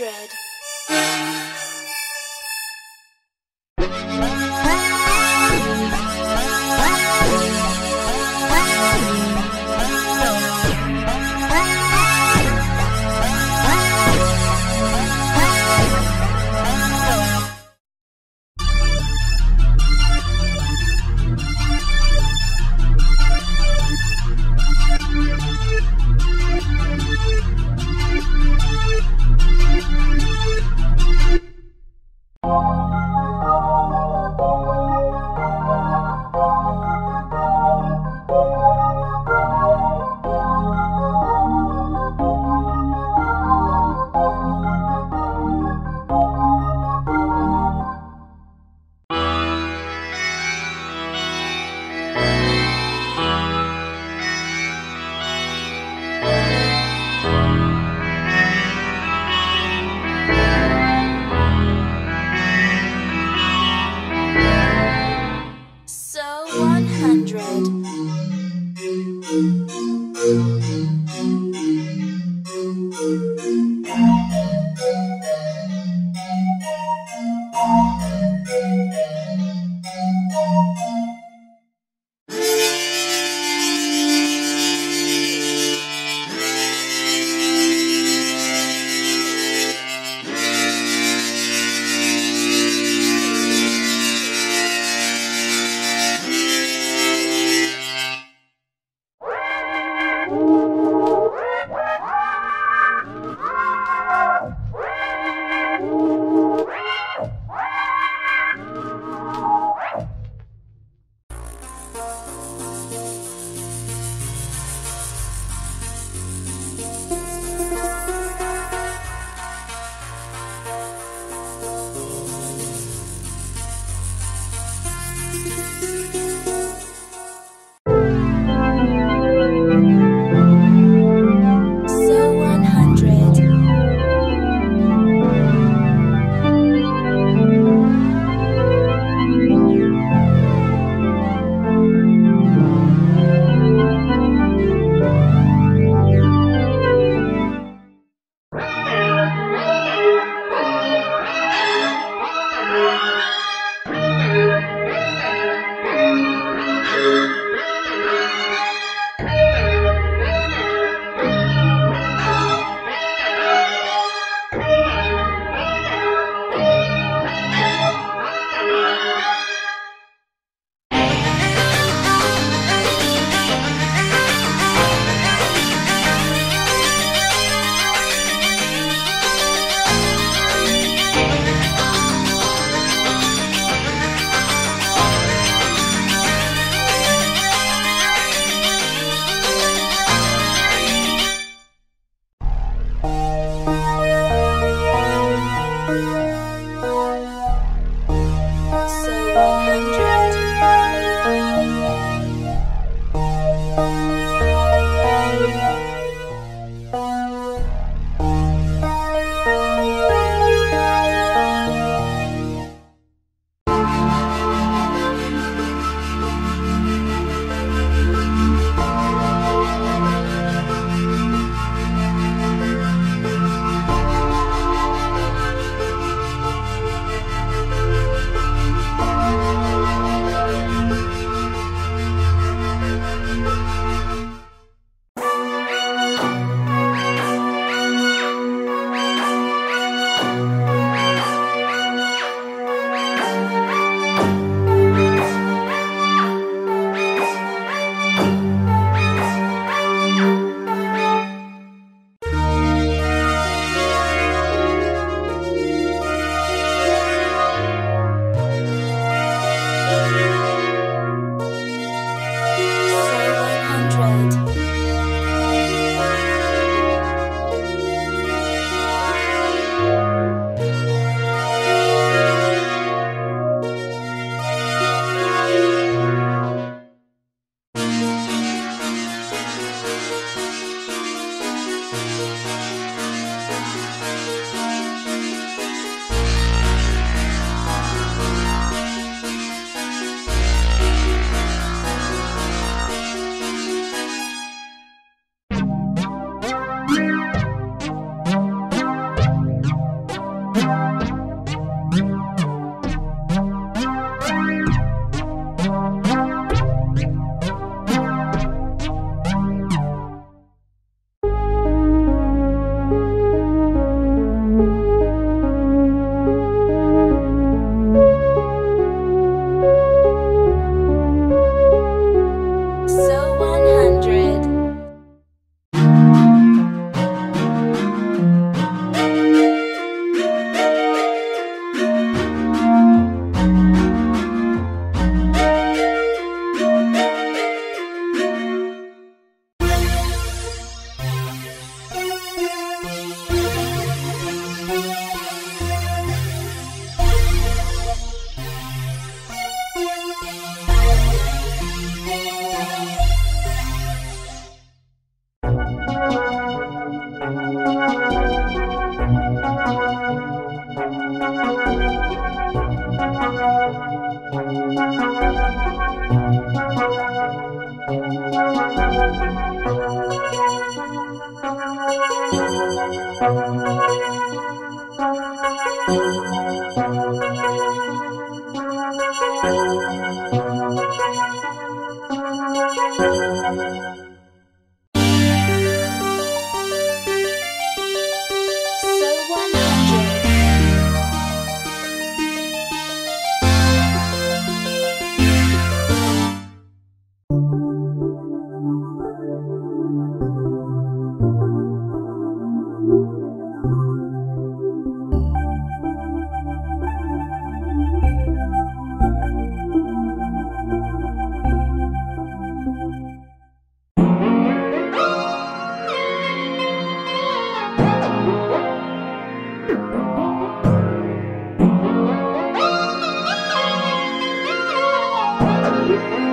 hundred. So